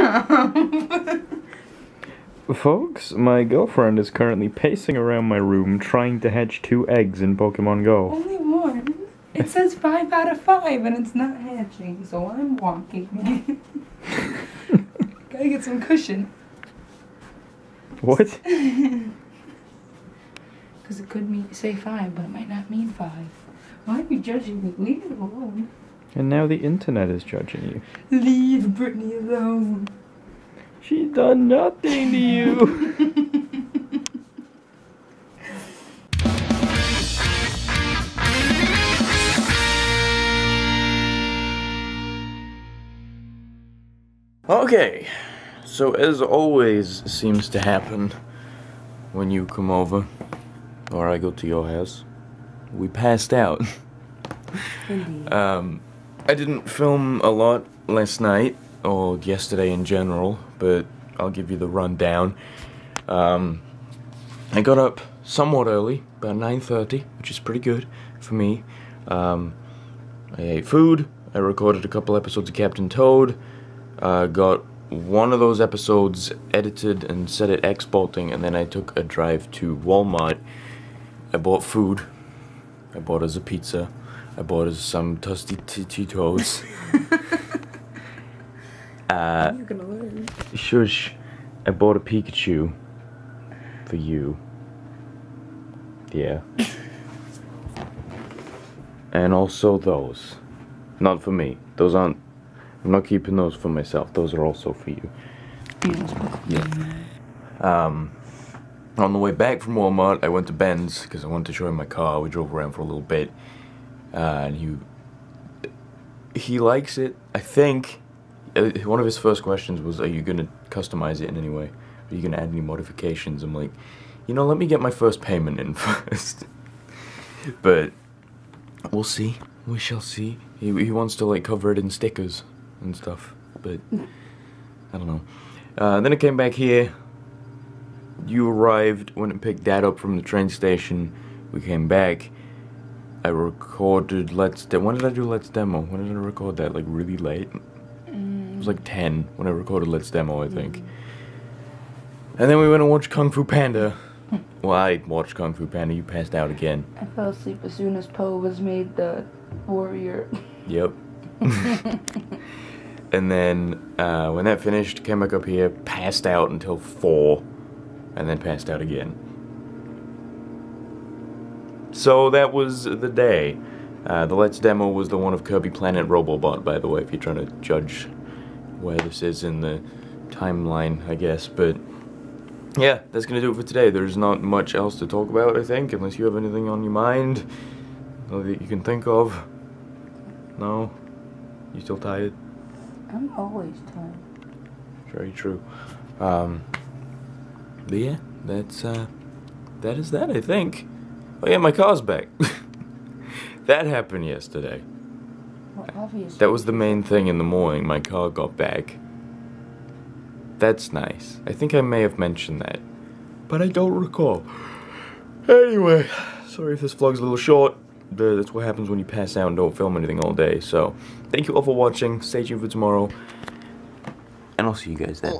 Folks, my girlfriend is currently pacing around my room trying to hatch two eggs in Pokemon Go. Only one. It says five out of five, and it's not hatching, so I'm walking. Gotta get some cushion. What? Because it could mean say five, but it might not mean five. Why are you judging me? Leave it alone. And now the internet is judging you. Leave Brittany alone. She's done nothing to you. okay, so as always seems to happen when you come over, or I go to your house, we passed out. Indeed. Um, I didn't film a lot last night or yesterday in general, but I'll give you the rundown. Um, I got up somewhat early, about 9:30, which is pretty good for me. Um, I ate food. I recorded a couple episodes of Captain Toad. Uh, got one of those episodes edited and set it exporting, and then I took a drive to Walmart. I bought food. I bought us a pizza. I bought us some toasty Tito's. uh, You're gonna learn. shush. I bought a Pikachu for you. Yeah. and also those. Not for me. Those aren't. I'm not keeping those for myself. Those are also for you. Yeah. Um, on the way back from Walmart, I went to Ben's because I wanted to show him my car. We drove around for a little bit, uh, and he he likes it. I think uh, one of his first questions was, "Are you gonna customize it in any way? Are you gonna add any modifications?" I'm like, you know, let me get my first payment in first. but we'll see. We shall see. He he wants to like cover it in stickers and stuff, but I don't know. Uh, then I came back here. You arrived, went and picked Dad up from the train station. We came back. I recorded Let's. De- when did I do Let's Demo? When did I record that? Like really late. It was like ten when I recorded Let's Demo, I think. And then we went and watched Kung Fu Panda. well, I watched Kung Fu Panda. You passed out again. I fell asleep as soon as Po was made the warrior. Yep. and then uh, when that finished, came back up here, passed out until four, and then passed out again. So that was the day. Uh, the Let's demo was the one of Kirby Planet Robobot, by the way, if you're trying to judge where this is in the timeline, I guess. But yeah, that's gonna do it for today. There's not much else to talk about, I think, unless you have anything on your mind that you can think of. No? You still tired? I'm always tired. Very true. Um, but yeah, that's uh, that is that. I think. Oh yeah, my car's back. that happened yesterday. Well, obviously. That was the main thing in the morning. My car got back. That's nice. I think I may have mentioned that, but I don't recall. Anyway, sorry if this vlog's a little short. but That's what happens when you pass out and don't film anything all day. So, thank you all for watching. Stay tuned for tomorrow, and I'll see you guys then.